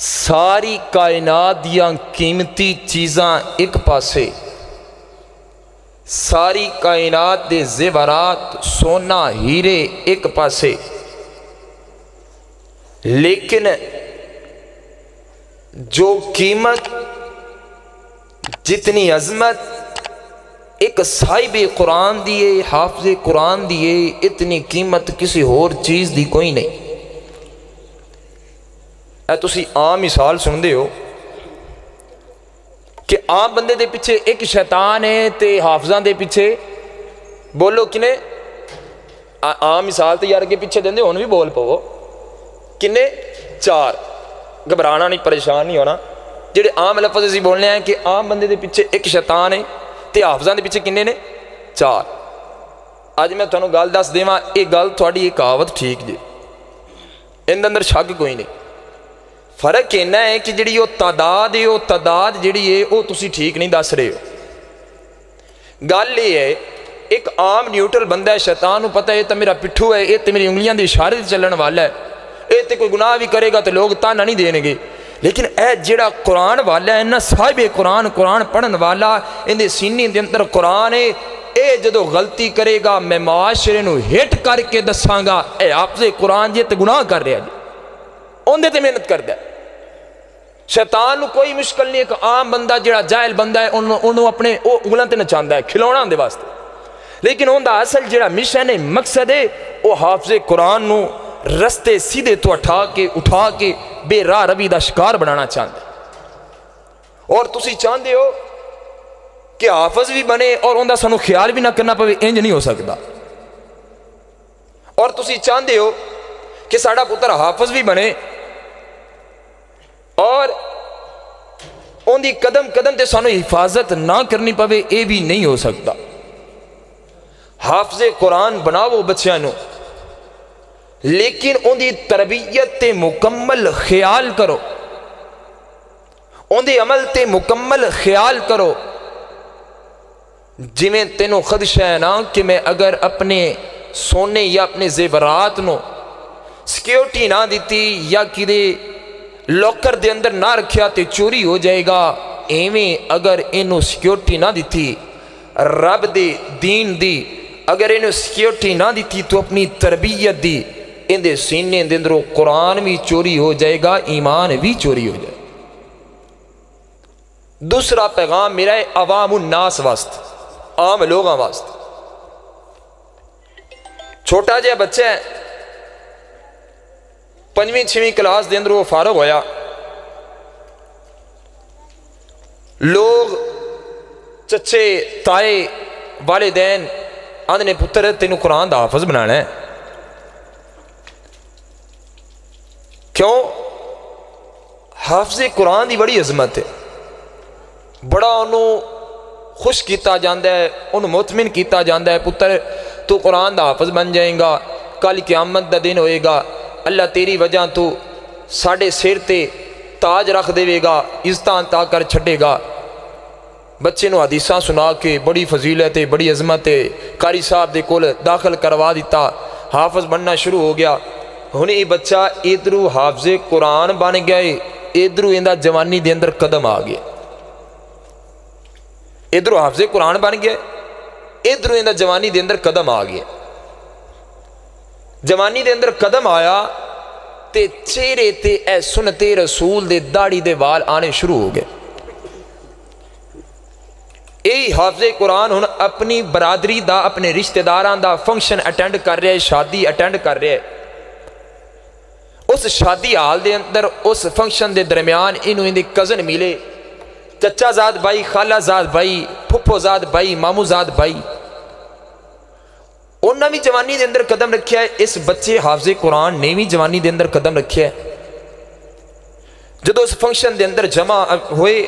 ਸਾਰੀ ਕਾਇਨਾਤ ਦੀਆਂ ਕੀਮਤੀ ਚੀਜ਼ਾਂ ਇੱਕ ਪਾਸੇ ਸਾਰੀ ਕਾਇਨਾਤ ਦੇ ਜ਼ੇਵਰਾਤ ਸੋਨਾ ਹੀਰੇ ਇੱਕ ਪਾਸੇ लेकिन जो कीमत जितनी अजमत एक साहिब कुरान दिए हाफज कुरान दिए इतनी कीमत किसी होर चीज़ की कोई नहीं ਇਹ ਤੁਸੀਂ ਆਮ ਮਿਸਾਲ ਸੁਣਦੇ ਹੋ ਕਿ ਆਮ ਬੰਦੇ ਦੇ ਪਿੱਛੇ ਇੱਕ ਸ਼ੈਤਾਨ ਹੈ ਤੇ ਹਾਫਜ਼ਾਂ ਦੇ ਪਿੱਛੇ ਬੋਲੋ ਕਿਨੇ ਆਮ ਮਿਸਾਲ ਤੇ ਯਾਰ ਅੱਗੇ ਪਿੱਛੇ ਦਿੰਦੇ ਹੁਣ ਵੀ ਬੋਲ ਪਵੋ ਕਿੰਨੇ ਚਾਰ ਘਬਰਾਣਾ ਨਹੀਂ ਪਰੇਸ਼ਾਨ ਨਹੀਂ ਹੋਣਾ ਜਿਹੜੇ ਆਮ ਲਫ਼ਜ਼ ਅਸੀਂ ਬੋਲਨੇ ਆ ਕਿ ਆਮ ਬੰਦੇ ਦੇ ਪਿੱਛੇ ਇੱਕ ਸ਼ੈਤਾਨ ਹੈ ਤੇ ਹਾਫਜ਼ਾਂ ਦੇ ਪਿੱਛੇ ਕਿੰਨੇ ਨੇ ਚਾਰ ਅੱਜ ਮੈਂ ਤੁਹਾਨੂੰ ਗੱਲ ਦੱਸ ਦੇਵਾਂ ਇਹ ਗੱਲ ਤੁਹਾਡੀ ਇਹ ਕਹਾਵਤ ਠੀਕ ਜੀ ਇਹਦੇ ਅੰਦਰ ਸ਼ੱਕ ਕੋਈ ਨਹੀਂ ਫਰਕ ਇਹਨਾਂ ਹੈ ਕਿ ਜਿਹੜੀ ਉਹ ਤਾਦਾਦ ਹੈ ਉਹ ਤਾਦਾਦ ਜਿਹੜੀ ਹੈ ਉਹ ਤੁਸੀਂ ਠੀਕ ਨਹੀਂ ਦੱਸ ਰਹੇ ਹੋ ਗੱਲ ਇਹ ਹੈ ਇੱਕ ਆਮ ਨਿਊਟਰਲ ਬੰਦਾ ਹੈ ਸ਼ੈਤਾਨ ਨੂੰ ਪਤਾ ਹੈ ਤਾਂ ਮੇਰਾ ਪਿੱਠੂ ਹੈ ਇਹ ਤੇ ਮੇਰੀ ਉਂਗਲੀਆਂ ਦੇ ਇਸ਼ਾਰੇ ਤੇ ਚੱਲਣ ਵਾਲਾ ਹੈ ਇਹ ਤੇ ਕੋਈ ਗੁਨਾਹ ਵੀ ਕਰੇਗਾ ਤੇ ਲੋਕ ਤਾਨਾ ਨਹੀਂ ਦੇਣਗੇ ਲੇਕਿਨ ਇਹ ਜਿਹੜਾ ਕੁਰਾਨ ਵਾਲਾ ਹੈ ਨਾ ਸਾਹਿਬੇ ਕੁਰਾਨ ਕੁਰਾਨ ਪੜਨ ਵਾਲਾ ਇਹਦੇ ਸੀਨੇ ਦੇ ਅੰਦਰ ਕੁਰਾਨ ਹੈ ਇਹ ਜਦੋਂ ਗਲਤੀ ਕਰੇਗਾ ਮੈਂ ਮਾਸ਼ਰੇ ਨੂੰ ਹਿੱਟ ਕਰਕੇ ਦੱਸਾਂਗਾ ਇਹ ਆਪਸੇ ਕੁਰਾਨ ਜੇ ਤੇ ਗੁਨਾਹ ਕਰ ਰਿਹਾ ਜੀ ਉਹਦੇ ਤੇ ਮਿਹਨਤ ਕਰਦਾ ਸ਼ੈਤਾਨ ਨੂੰ ਕੋਈ ਮੁਸ਼ਕਲ ਨਹੀਂ ਇੱਕ ਆਮ ਬੰਦਾ ਜਿਹੜਾ ਜਾਇਲ ਬੰਦਾ ਹੈ ਉਹਨੂੰ ਉਹਨੂੰ ਆਪਣੇ ਉਹ ਉਂਗਲਾਂ ਤੇ ਨਚਾਉਂਦਾ ਹੈ ਖਿਲਾਉਣਾ ਦੇ ਵਾਸਤੇ ਲੇਕਿਨ ਉਹਦਾ ਅਸਲ ਜਿਹੜਾ ਮਿਸ਼ਨ ਹੈ ਮਕਸਦ ਹੈ ਉਹ ਹਾਫਜ਼ੇ ਕੁਰਾਨ ਨੂੰ ਰਸਤੇ ਸਿੱਧੇ ਤੋਂ ਉਠਾ ਕੇ ਉਠਾ ਕੇ ਬੇਰਾਹ ਰਵੀ ਦਾ ਸ਼ਿਕਾਰ ਬਣਾਉਣਾ ਚਾਹੁੰਦਾ ਔਰ ਤੁਸੀਂ ਚਾਹੁੰਦੇ ਹੋ ਕਿ ਹਾਫਜ਼ ਵੀ ਬਣੇ ਔਰ ਉਹਦਾ ਸਾਨੂੰ ਖਿਆਲ ਵੀ ਨਾ ਕਰਨਾ ਪਵੇ ਇੰਜ ਨਹੀਂ ਹੋ ਸਕਦਾ ਔਰ ਤੁਸੀਂ ਚਾਹੁੰਦੇ ਹੋ ਕਿ ਸਾਡਾ ਪੁੱਤਰ ਹਾਫਜ਼ ਵੀ ਬਣੇ और कदम कदम से सू हिफाजत ना करनी पवे ये भी नहीं हो सकता। हाफजे कुरान बनावो बच्चों लेकिन उनकी तरबीयत ते मुकम्मल ख्याल करो। उनके अमल ते मुकम्मल ख्याल करो। जिमें तेनों खदशा है ना कि मैं अगर अपने सोने या अपने जेवरात नो सिक्योरिटी ना दी या कि लॉकर दे अंदर ना रखा तो चोरी हो जाएगा। एवें अगर इनू सिक्योरिटी ना दी रब दे, दीन दी, अगर इन्हें सिक्योरिटी ना दी तो अपनी तरबीयत दी इनके सीने के अंदरों कुरान भी चोरी हो जाएगा, ईमान भी चोरी हो जाएगा दूसरा पैगाम मेरा है अवाम उन्नास वास्त, आम लोगों वास्त। छोटा जहा बच्चा है पंजवीं छवीं क्लास के अंदर वो फारग होया लोग चचे ताए वाले दैन आंदे पुत्र तेन कुरान का हाफज बनाना है क्यों हाफजे कुरान की बड़ी अजमत है बड़ा उन्होंने खुश किया जाता है उन्होंने मुतमिन किया जाता है पुत्र तू कुरान का हाफज बन जाएगा कल क्यामत का दिन होएगा अल्लाह तेरी वजह तू साढ़े सिर ते ताज रख देगा इज़्ज़त ता कर छेगा बच्चे को हदीसा सुना के बड़ी फजीलत बड़ी अजमत कारी साहब के कोल दाखिल करवा दिता। हाफज बनना शुरू हो गया। हूँ ये बच्चा इधरू हाफजे कुरान बन गया इधरू इंदा जवानी के अंदर कदम आ गया इधरों हाफजे कुरान बन गया इधरों इंदा जवानी के अंदर कदम आ गया जवानी के अंदर कदम आया ते चेहरे ते सुनते रसूल दे दाड़ी दे वाल आने शुरू हो गए। यही हाफजे कुरान हूँ अपनी बरादरी का अपने रिश्तेदार का फ़ंक्शन अटेंड कर रहा शादी अटेंड कर रहा उस शादी हाल के अंदर, उस फ़ंक्शन के दरम्यान इनू इन कज़न मिले चचा जाद भाई, खाला जाद भाई फुफो जाद भाई मामू जाद भाई उन्हें भी जवानी के अंदर कदम रखा इस बच्चे हाफजे कुरान ने भी जवानी के अंदर कदम रखा जो उस फ़ंक्शन के अंदर जमा हुए,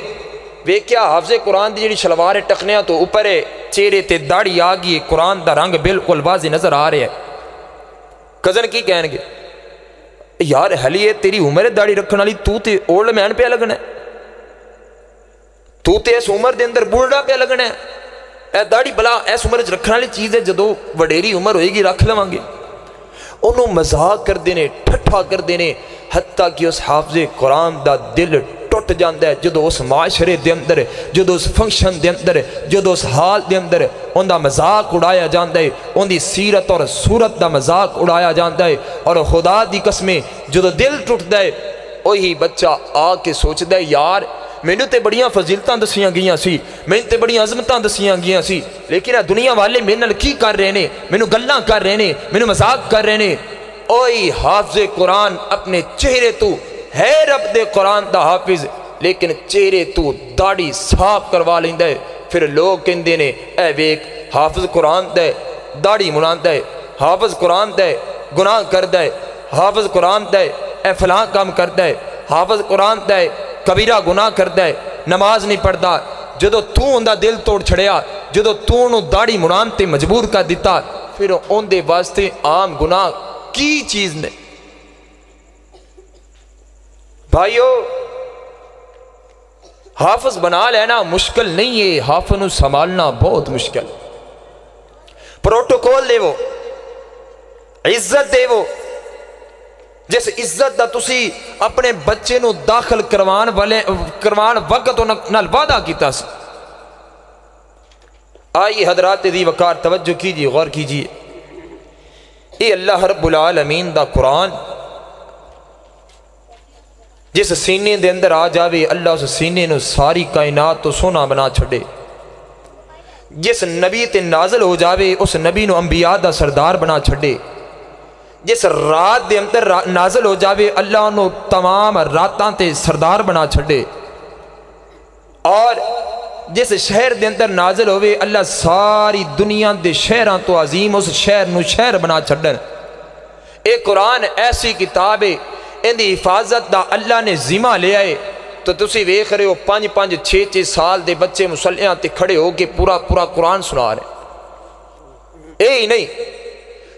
वेख्या हाफजे कुरान की जी शलवार है टखनिया तो उपर है, चेहरे ते दाड़ी आ गई कुरान का रंग बिल्कुल वाजी नज़र आ रहा है। कज़न की कह यार हली है तेरी उम्र है दाड़ी रखने वाली तू तो ओल्ड मैन पे लगना है। तू यह दाड़ी भला इस उम्र रखने वाली चीज़ है जो वडेरी उम्र होगी रख लवेंगे। उन्होंने मज़ाक करते हैं ठट्ठा करते हैं हत्या कि उस हाफजे कुरान का दिल टुट जाता है जो उस माशरे के अंदर जो उस फ़ंक्शन के अंदर जो उस हाल के अंदर उनका मज़ाक उड़ाया जाता है उनकी सीरत और सूरत का मज़ाक उड़ाया जाता है, और खुदा की कस्में जो दिल टुटता है उ बच्चा आके सोचता है, यार ਮੈਨੂੰ ਤੇ ਬੜੀਆਂ ਫਜ਼ੀਲਤਾਂ ਦਸੀਆਂ ਗਈਆਂ ਸੀ ਮੈਨੂੰ ਤੇ ਬੜੀਆਂ ਅਜ਼ਮਤਾਂ ਦਸੀਆਂ ਗਈਆਂ ਸੀ ਲੇਕਿਨ ਇਹ ਦੁਨੀਆ ਵਾਲੇ ਮੇਰੇ ਨਾਲ ਕੀ ਕਰ ਰਹੇ ਨੇ ਮੈਨੂੰ ਗੱਲਾਂ ਕਰ ਰਹੇ ਨੇ ਮੈਨੂੰ ਮਜ਼ਾਕ ਕਰ ਰਹੇ ਨੇ ਓਏ ਹਾਫਜ਼ੇ ਕੁਰਾਨ ਆਪਣੇ ਚਿਹਰੇ ਤੋਂ ਹੈ ਰੱਬ ਦੇ ਕੁਰਾਨ ਦਾ ਹਾਫਿਜ਼ ਲੇਕਿਨ ਚਿਹਰੇ ਤੋਂ ਦਾੜੀ ਸਾਫ਼ ਕਰਵਾ ਲੈਂਦਾ ਹੈ ਫਿਰ ਲੋਕ ਕਹਿੰਦੇ ਨੇ ਇਹ ਵੇਖ ਹਾਫਿਜ਼ ਕੁਰਾਨ ਦਾ ਦਾੜੀ ਮੁਨਾਉਂਦਾ ਹੈ ਹਾਫਿਜ਼ ਕੁਰਾਨ ਦਾ ਗੁਨਾਹ ਕਰਦਾ ਹੈ ਹਾਫਿਜ਼ ਕੁਰਾਨ ਦਾ ਇਹ ਫਲਾਂ ਕੰਮ ਕਰਦਾ ਹੈ ਹਾਫਿਜ਼ ਕੁਰਾਨ ਦਾ ਕਬੀਰਾ ਗੁਨਾਹ ਕਰਦਾ ਹੈ ਨਮਾਜ਼ ਨਹੀਂ ਪੜਦਾ ਜਦੋਂ ਤੂੰ ਉਹਦਾ ਦਿਲ ਤੋੜ ਛੜਿਆ ਜਦੋਂ ਤੂੰ ਉਹਨੂੰ ਦਾੜੀ ਮੁਨਾਉਣ ਤੇ ਮਜਬੂਰ ਕਰ ਦਿੱਤਾ ਫਿਰ ਉਹਦੇ ਵਾਸਤੇ ਆਮ ਗੁਨਾਹ ਕੀ ਚੀਜ਼ ਨੇ भाइयों हाफज बना लेना मुश्किल नहीं है हाफज संभालना बहुत मुश्किल प्रोटोकॉल देवो इज्जत देवो जिस इज़्ज़त का तुम अपने बच्चे दाखिल करवान वाले करवान वक्त वादा किया आई हजरात दी वकार तवज्जो कीजिए, गौर कीजिए। ये अल्लाह रब्बुल आलमीन दा कुरान, जिस सीने के अंदर आ जाए अल्लाह उस सीने सारी कायनात तो सोना बना छे जिस नबी ते नाजल हो जाए उस नबी को अंबिया का सरदार बना छे जिस रात के अंदर नाजल हो जाए अल्लाह तमाम रातों ते सरदार बना छे और जिस शहर के अंदर नाजल हो अल्लाह सारी दुनिया के शहरों तो अजीम उस शहर न शहर बना छन एक कुरान ऐसी किताब है इनकी हिफाजत का अल्लाह ने जिमा लिया है। तो तुम वेख रहे हो, पाँच पाँच, छे छे साल के बच्चे मुसलिया खड़े हो के पूरा पूरा कुरान सुना रहे यही नहीं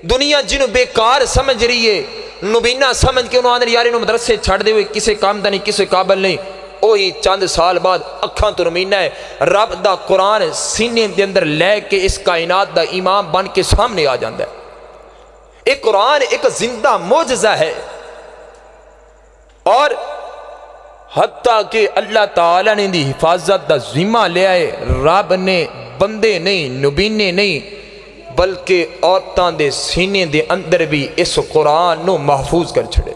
दुनिया जिन्हों बेकार समझ रही है, नबीना समझ के उन्होंने यार मदरसे छड़ दे किसी काम का नहीं किसी काबल नहीं। ਉਹੀ चंद साल बाद अखा तो नमीना है, रब का कुरान सीने के अंदर लैके इस कायनात का इमाम बन के सामने आ जाता है। एक कुरान, एक ज़िंदा मोजा है। और हत्या के अल्लाह ताला ने दी हिफाजत का जिम्मा लिया है, रब ने बंदे नहीं, नबीने नहीं बल्कि औरतों के सीने के अंदर भी इस कुरान को महफूज कर छड़े।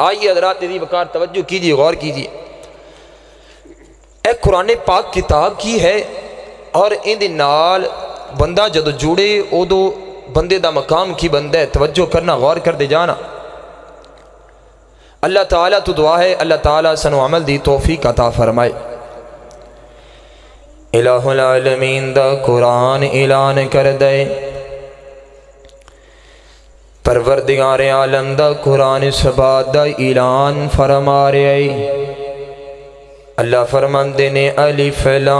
आइए हजरात दी वकार तवज्जो कीजिए, गौर कीजिए। यह कुरान पाक किताब की है और इन बंदा जो जुड़े, उदो बंदे का मकाम की बनता है। तवज्जो करना, गौर करते जाना। अल्लाह ताला तो दुआ है, अल्लाह ताला सनो अमल दी तोहफी कता फरमाए। इलामीन द कुरान ऐलान कर दे परवरदिगार आलम द कुरान इस बात दा ऐलान फरमा रहे अल्लाह फरमाते ने अलिफला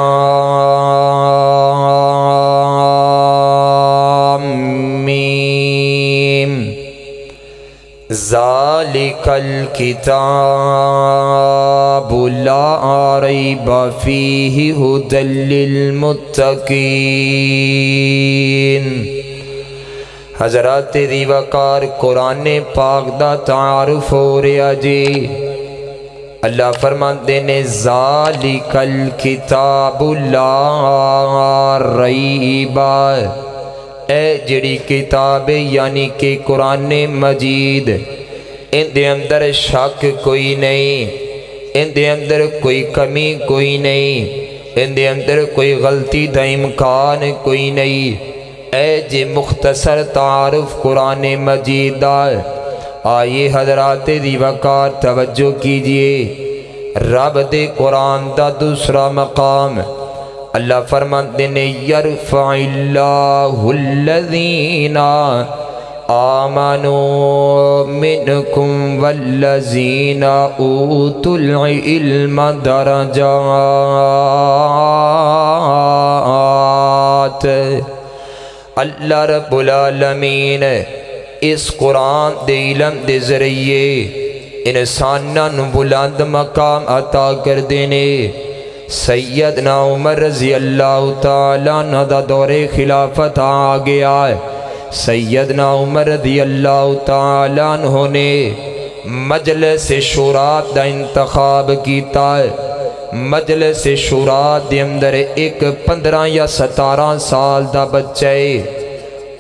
ज़ालिकल किताब ला रैब फीहि हुदल लिलमुत्तकीन हज़रत दी वकार कुरान पाक दा तारुफ हो रहा जी अल्लाह फरमाते ने ज़ालिकल किताब ला रैबा जड़ी किताब यानी कि कुरान मजीद। इंदे अंदर शक कोई नहीं इंदे अंदर कोई कमी कोई नहीं इंदे अंदर कोई गलती का इम्कान कोई नहीं। ए जे मुख्तसर तारुफ कुरान मजीद आइए हजरात दी वकार तवज्जो कीजिए। रब दे कुरान का दूसरा मकाम। अल्लाह फरमाते ने यरफ़िल्लाहुल्लज़ीना आमनो मिनकुम वल्लज़ीना ऊतुल इल्म दरजात। अल्लाह रब्बुल आलमीन, इस कुरान दे इलम दे ज़रिए इंसाना बुलंद मकाम अता कर देने। सैयदना उमर रज़ी अल्लाह तला दौरे खिलाफत आ गया है सैयद ना उमर रदी अल्लाह तु ने मजलस शुरा का इंतखाब किया मजलस शुरा के अंदर एक पंद्रह या सतारह साल का बच्चा है।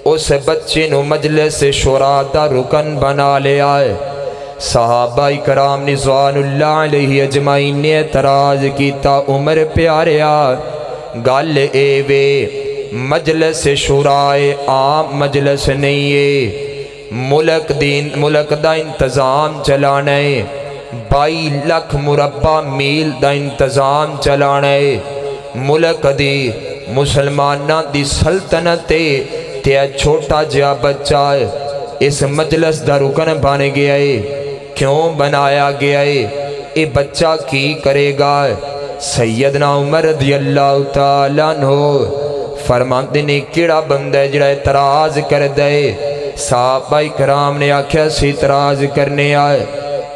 उस बच्चे मजलस शुरा का रुकन बना लिया है। साहबा कराम निजवान अजमाई ने तराज किया उमर प्यारिया गल ए वे, मजलस शुराए आम मजलस नहीं है मुल्क दी मुल्क का इंतज़ाम चलाना है बाई लख मुरबा मील का इंतज़ाम चलाना है मुल्क दी मुसलमाना की सल्तनत ते छोटा जहा बच्चा इस मजलस का रुकन बन गया है क्यों बनाया गया है? ये बच्चा की करेगा? सैयदना उमर रदी अल्लाह तहो फरमाते ने, केड़ा बंदा है जरा इतराज कर दे साहब भाई कराम ने आख्या सी इतराज करने आए।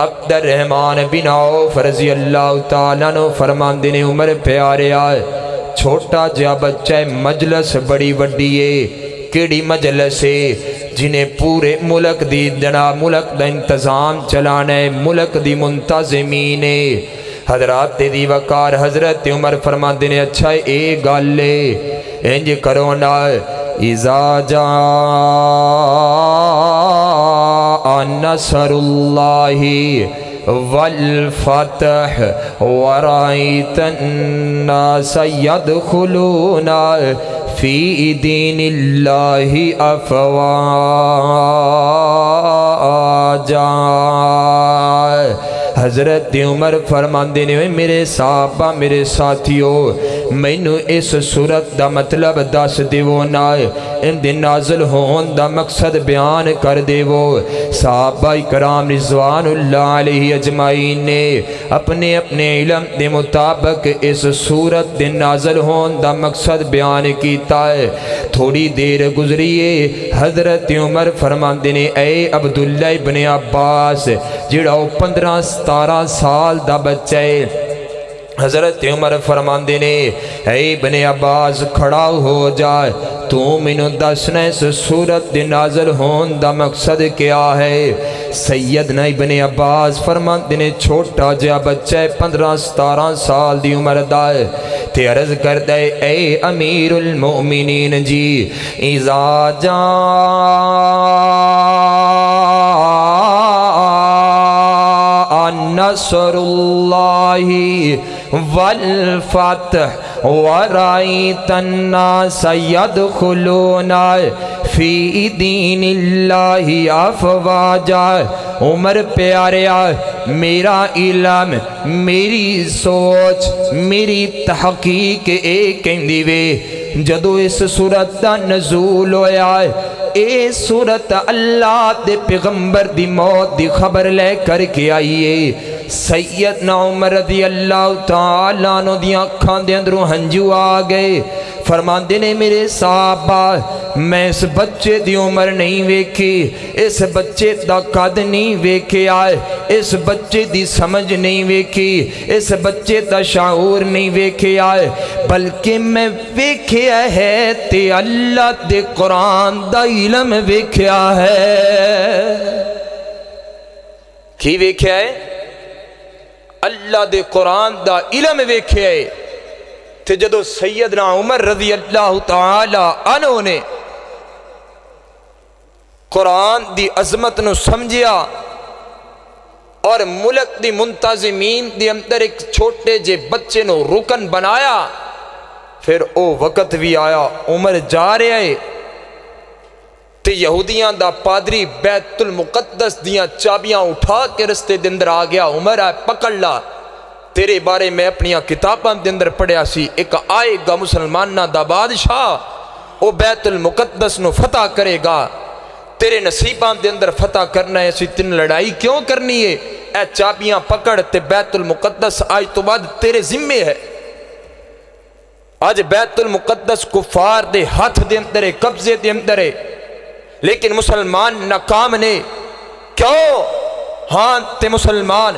अब्दुल रहमान बिनाओ फरजी अल्लाह तु फरमाते ने, उमर प्यारे आए, छोटा जहा बच्चा है, मजलस बड़ी वड्डी है। केड़ी मजलस है? जिन्हें पूरे मुल्क दी जना मुल्क का इंतज़ाम चलाना मुल्क दी मुंतजमीन है। हजरात दी वकार हज़रत उमर फरमाते ने अच्छा ये गल इंज करो ना, इजा जा नसरुल्लाही वल फतह वराइतना सैयद खुलूना फ़ी दीन अफवा जा हज़रत उमर फरमाते ने मेरे साहबा, मेरे साथियों, मैनू इस सूरत का मतलब दस देवो ना। इनके नाजल होने का मकसद बयान कर देवो। साहबा कराम रिजवान अजमाई ने अपने अपने इलम के मुताबिक इस सूरत के नाजल होने का मकसद बयान किया है। थोड़ी देर गुजरीए, हज़रत उमर फरमाते ने ए अब्दुल्ला इबन अब्बास जोड़ा पंद्रह सतारह साल का बच्चा है। हज़रत उमर फरमाते ने, ऐ बने अब्बास, खड़ा हो जाए तू मैनू दसना इस सूरत नाजर होने का मकसद क्या है? सैयद नई बने अब्बास फरमाते ने, छोटा जहा बच्चा है, पंद्रह सतारह साल की उम्र का ते अर्ज़ कर दे ए अमीर उल मोमिनीन जी, इजा जा। नसरुल्लाही वल फतह वराई तन्ना सैयद खुलोना फ़ी दीन अफवाजा उमर प्यारिया मेरा इलम मेरी सोच मेरी तहकीक ए कहती वे जदों इस सूरत का नजूल होया ए सूरत अल्लाह दे पैगंबर दी मौत दी खबर ले करके आइए सैयद ना उमर रज़ी अल्लाह तला दी अखा के अंदरों हंजू आ गए। फरमाते ने मेरे साहबा मैं इस बच्चे की उम्र नहीं वेखी, इस बच्चे का कद नहीं वेख्या इस बच्चे की समझ नहीं वेखी, इस बच्चे का शाऊर नहीं वेख्या बल्कि मैं वेख्या है ते अल्लाह के कुरान का इलम वेख्या है। की वेख्या है? अल्लाह के कुरान का इलम वेख्या जो सैयदना उमर रज़ी अल्लाह तनो ने कुरान की अजमत न समझिया और मुल्क की मुंतजमीन के अंदर एक छोटे जे बच्चे नो रुकन बनाया फिर वो वक़्त भी आया उमर जा रहा है तो यहूदियों का पादरी बैतुल मुकदस दियाँ चाबियाँ उठा के रस्ते के आ गया उमर है पकड़ ला तेरे बारे में अपन किताबों के अंदर पढ़िया एक आएगा मुसलमाना का बादशाह वह बैतुल मुकदस न फतह करेगा। तेरे नसीबों के अंदर फतह करना है असं तीन लड़ाई क्यों करनी है? ए चाबियाँ पकड़ ते बैतुल मुकदस अज तो बाद तेरे जिम्मे है। अज बैतुल मुकदस कुफार के हथ के अंदर है, कब्जे के अंदर है। लेकिन मुसलमान नाकाम ने। क्यों? हाँ ते मुसलमान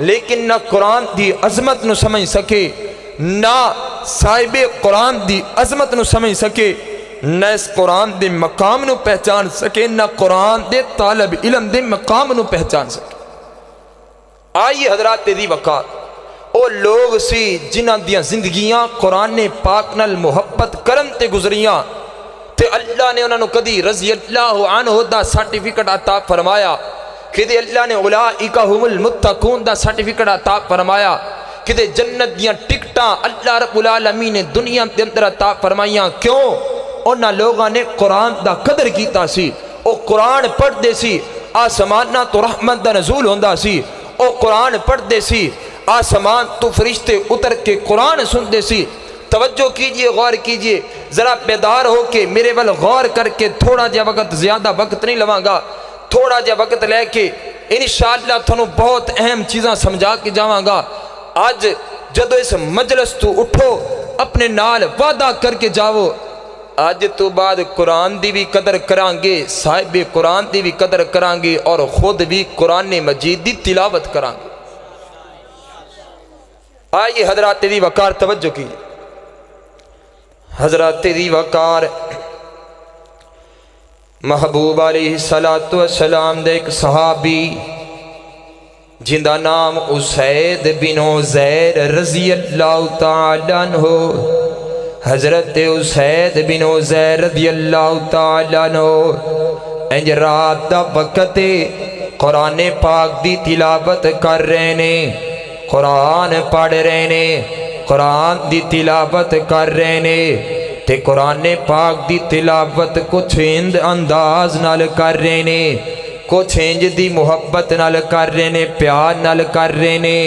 लेकिन ना कुरान की अजमत न समझ सके, ना साहिब कुरान की अजमत न समझ सके, न इस कुरान के मकाम को पहचान सके, ना कुरान के तालब इलम के मकाम को पहचान सके। आई हजरात तेरी वकात। वो लोग सी जिन्हों दिंदगी कुरान ने पाक न मुहब्बत करन ते गुजरिया तो अल्लाह ने उन्होंने कभी रज़ी अल्लाह आन होदा सर्टिफिकेट अता फरमाया कि अल्लाह ने उला इका हुमुल मुत्तकून का सर्टिफिकेट अता फरमाया कि जन्नत दिया टिकटा अल्लाह रब्बुल आलमीन ने दुनिया के अंदर अता फरमाइया, क्यों? उन्होंने लोगों ने कुरान का कदर किया कुरान पढ़ते सी, आसमाना तो रहमत दा नजूल होंदा सी, ओ कुरान पढ़ते सी, आसमान तो फरिश्ते उतर के कुरान सुनते सी। तवज्जो कीजिए, गौर कीजिए, ज़रा बेदार होके मेरे वाल गौर करके थोड़ा जहा वक्त, ज़्यादा वक्त नहीं लवागा। थोड़ा जहा वक्त लैके इन शाला थोनों बहुत अहम चीज़ा समझा के जावगा। अज जो इस मजलस तो उठो, अपने नाल वादा करके जाओ अज तो बाद कुरान की भी कदर करा साहिब कुरान की भी कदर करा और खुद भी कुरान मजीद की तिलावत करा आइए हजरात तेरी वकार, तवज्जो की हज़रत तेरी वकार। महबूब सलाम दे एक सहाबी ज़िंदा नाम उसैद बिनो जैर रज़ी अल्लाह हो हज़रत उसैद बिनो जैर रज़ी अल्लाह हो इंज रात का वक्त कुरान पाक की तिलावत कर रहे ने, कुरान पढ़ रहे ने, कुरान की तिलावत कर रहे ने। ते कुरान पाक की तिलावत कुछ इंद अंदाज नाल कर रहे कुछ इंज की मुहब्बत नाल कर रहे ने, प्यार नाल कर रहे ने।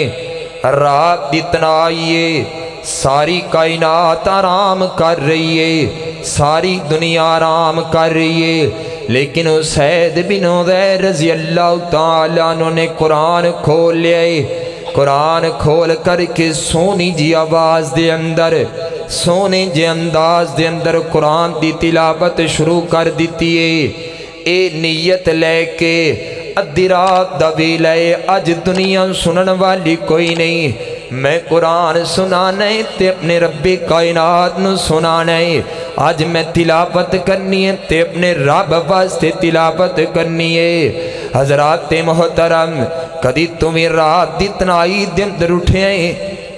रात की तनाइए सारी कायनात आराम कर रही है, सारी दुनिया आराम कर रही है। लेकिन सैद बिनो रज़ी अल्लाह तला ने कुरान खोल लिया कुरान खोल करके सोनी जी आवाज़ दे अंदर सोने जे अंदाज दे अंदर कुरान की तिलावत शुरू कर दी है। ए नीयत लैके अद्धी रात का वेला अज दुनिया सुनन वाली कोई नहीं। मैं कुरान सुनाना है ते अपने रब्बे कायनात न सुनाना है। अज मैं तिलावत करनी है ते अपने रब वास्ते तिलावत करनी है। हजरात मोहतरम, कदी तुम्हें रात की तनाई के अंदर उठे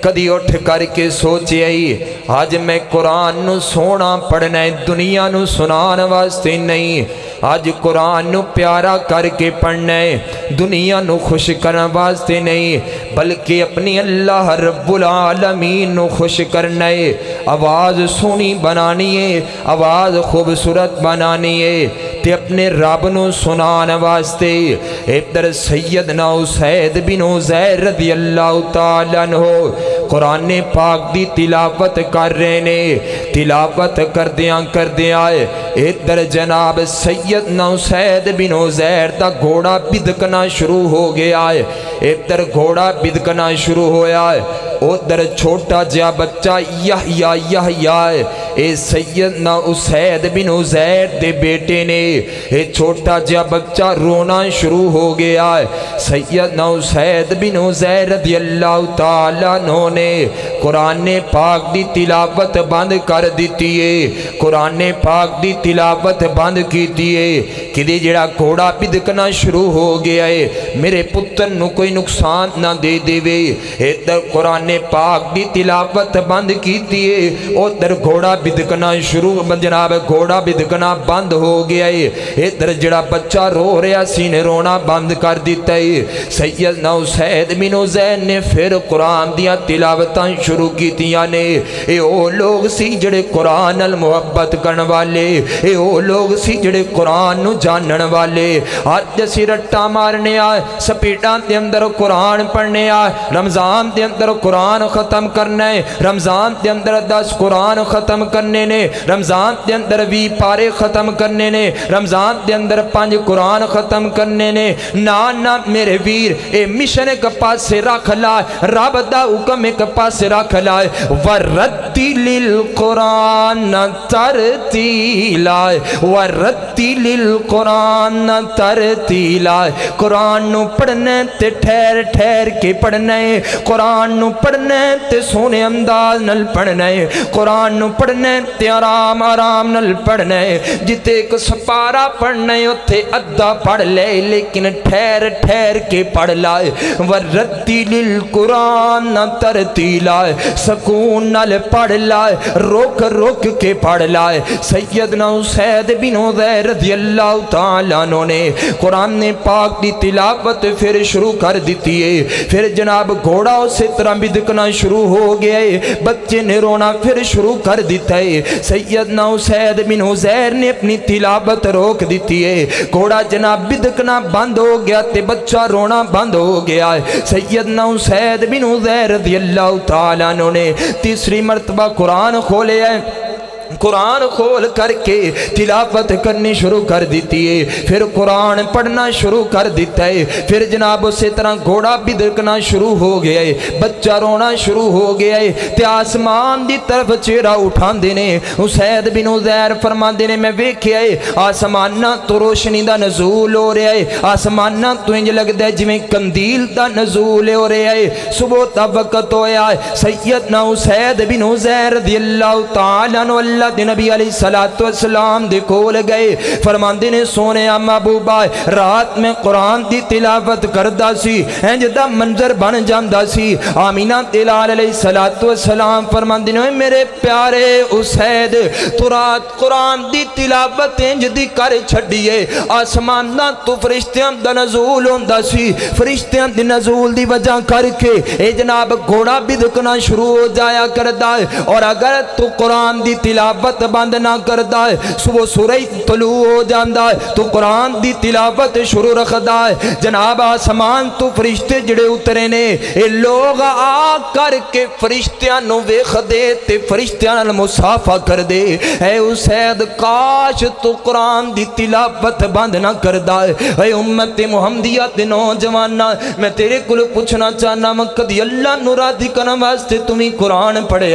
कदी उठ करके सोचे अज मैं कुरान सोना पढ़ना है, दुनिया सुना वास्ते नहीं अज कुरान प्यारा करके पढ़ना है, दुनिया खुश करने वास्ते नहीं, बल्कि अपनी अल्लाह रब्बुल आलमीन खुश करना है, आवाज़ सोनी बनानी है, आवाज़ खूबसूरत बनानी है अपने रब न सुना वास्ते इधर सैयद नाउ सैद बिनो जैर रदी अल्लाह तन हो कुरान पाक की तिलावत कर रहे ने। तिलावत करद्या करद्या इधर जनाब सैयद नाउ सैद बिनो जैर का घोड़ा बिदकना शुरू हो गया है इधर घोड़ा बिदकना शुरू होया है उधर छोटा जहा बच्चा यह या यह या ए सैयद ना उसैद बिन उजैर दे बेटे ने। ये छोटा जहा बच्चा रोना शुरू हो गया सैयद ना उसैद बिन उजैर रदी अल्लाह तला ने कुरान पाक की तिलावत बंद कर दी है। कुरान पाक की तिलावत बंद की है। कि जरा घोड़ा बिदकना शुरू हो गया है। मेरे पुत्र कोई नुकसान ना दे देवे। इधर कुरान पाक की तिलावत बंद की उधर घोड़ा बिदकना शुरू जनाब, घोड़ा बिदकना बंद हो गया है। इधर जरा बच्चा रो रहा सी ने रोना बंद कर दिता है। सैयद नौ सैद मिनो जैन ने फिर कुरान दिया तिलावत शुरू की ने। लोग सी जड़े कुरान नाल मुहब्बत करने वाले। ये लोग सी जड़े कुरान जानन वाले। अज असी रट्टा मारने स्पीडा के अंदर कुरान पढ़ने रमज़ान के अंदर कुरान खत्म करना है। रमज़ान के अंदर दस कुरान खत्म करने ने। रमज़ान के अंदर भी पारे खत्म करने ने। रमज़ान के अंदर पाँच कुरान खत्म करने ने। ना ना, मेरे वीर, ए मिशन एक पास रख ला। रब का हुक्म एक पास रख ला। वरती लिल कुरान तरतीला वरती लिल कुरान तरतीला कुरान पढ़ने ते ठहर ठहर के पढ़ना है। कुरान पढ़ना ते सोने अंदाज नल पढ़ना, कुरान नु पढ़ना ते आराम आराम नल पढ़ना जिते एक सपारा पढ़ना है उत्थे अद्धा पढ़ ले, लेकिन ठहर ठहर के पढ़ लाए वरती लिल कुरान न तरती लाए, सकून नल पढ़ लाए, रोक रोक के पढ़ लाए, सैयदना हुसैद बिन उदैर रज़ी अल्लाह तआला ने कुरान ने पाक की तिलावत फिर शुरू कर दी है, फिर जनाब घोड़ा उस तरह बिदकना शुरू हो गया है। बच्चे ने रोना फिर शुरू कर दिता है। सैयद ना हुसैद बिन हुसैर ने अपनी तिलावत रोक दी है। घोड़ा जनाब, बिदकना बंद हो गया ते बच्चा रोना बंद हो गया है। सैयदना हुसैद बिन हुसैर रज़ी अल्लाह तआला ने तीसरी मरतबा कुरान खोले है। कुरान खोल करके तिलावत करनी शुरू कर दी है। फिर कुरान पढ़ना शुरू कर दिता है। फिर जनाब उस तरह घोड़ा भी दिखना शुरू हो गया है। बच्चा रोना शुरू हो गया है। ते आसमान की तरफ़ चेहरा उठाते ने। हुसैद बिन उजैर फरमाते ने, मैं वेख्या है, आसमाना तो रोशनी का नजूल हो रहा है। आसमाना तो इंज लगता है जिमें कंदील का नजूल हो रहा है। सुबह का वक्त होया सैयद ना हुसैद बिन उजैर अल्लाह तआला अल्लाह दे नबी अली सलाम दे कोल गए। फरमांदे ने सोने महबूबा, रात में कुरान की तिलावत करता सी इंज दा मंजर बन जाता सी। आमीना तिलाल अली सलाम फरमांदे ने मेरे प्यारे उसैद, तू रात कुरान की तिलावत इंज दी कर छड़िए आसमाना तो फरिश्तियाँ दा नजूल होंदा सी। फरिश्तियाँ दी नजूल दी वजह करके जनाब घोड़ा भी बिदकना शुरू हो जाया करता है। और अगर तू कुरान की तिलावत तिलावत बंद ना करता है, सुबह सूरज तलू हो जाता है, तू कुरान की तिलावत शुरू रखता है। जनाब आसमान, तू फरिश्ते जड़े उतरे ने, ये लोग आ करके फरिश्तियाँ वेख दे ते फरिश्तियाँ मुसाफा कर दे है उसैद काश तू कुरान की तिलावत बंद ना करता है। उम्मत मुहमदिया के नौजवाना, मैं तेरे को पूछना चाहना मैं कदी अल्लाह नु राधी करने वास्ते तुम्हें कुरान पढ़े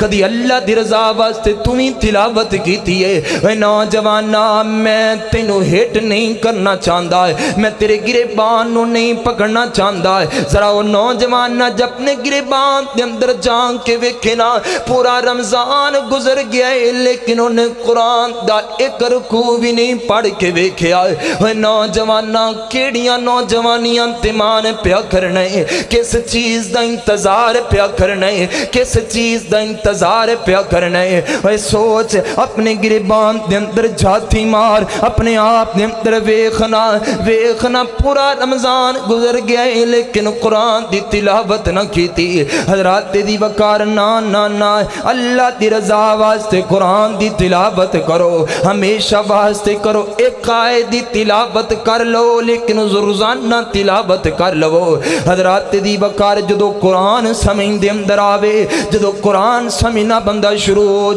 कदी अल्लाह की रजा वास्ते तुम्हें तिलावत की है। नौजवाना, मैं तेन हिट नहीं करना चाहता है। मैं तेरे गिरेबान नहीं पकड़ना चाहता है। जरा वो नौजवाना, जब अपने गिरेबान के अंदर जान के वेखे ना, पूरा रमज़ान गुजर गया है, लेकिन उन्हें कुरान का एक रखू भी नहीं पढ़ के वेख्या है। नौजवाना, केड़िया नौजवानियाँ तिमान प्या करना है? किस चीज़ का इंतज़ार प्या करना है? किस चीज़ का इंतज़ार प्या करना है? सोच, अपने गिरबान के अंदर जाती मार, अपने आप के अंदर वेखना वेखना पूरा रमज़ान गुजर गया है, लेकिन कुरान की तिलावत न की हजरात दी वकार ना ना ना, अल्लाह की रजा वास्ते कुरान की तिलावत करो, हमेशा वास्ते करो, एक आए दी तिलावत कर लो, लेकिन रोज़ाना तिलावत कर लवो हजरात दी वकार जो कुरान समय के अंदर आवे जो कुरान समझना बंदा शुरू हो